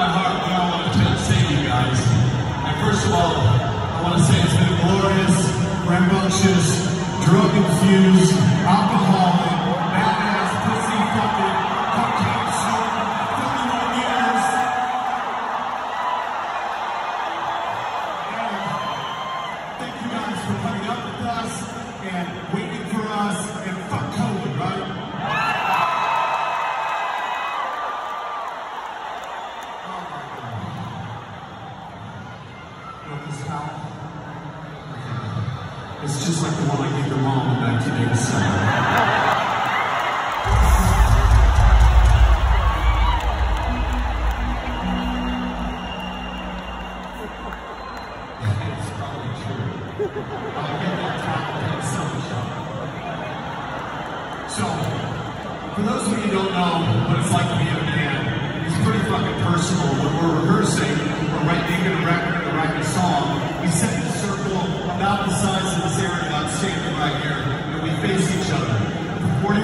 my heart, what I want to say to you guys. And first of all, I want to say it's been glorious, rambunctious, drug-infused, alcoholic, badass, pussy-fucking, shit, 31 years. And thank you guys for putting up with us and waiting for It's just like the one I gave your mom in 1987. It's probably true. I'll get that towel at the summer shop. So, for those of you who don't know what it's like to be a band,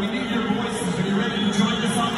we need your voices. Are you ready to join us?